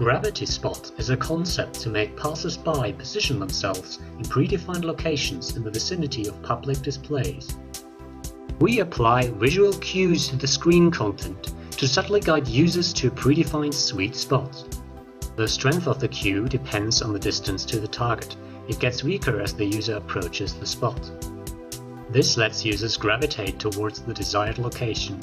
GravitySpot is a concept to make passers-by position themselves in predefined locations in the vicinity of public displays. We apply visual cues to the screen content to subtly guide users to a predefined sweet spot. The strength of the cue depends on the distance to the target. It gets weaker as the user approaches the spot. This lets users gravitate towards the desired location.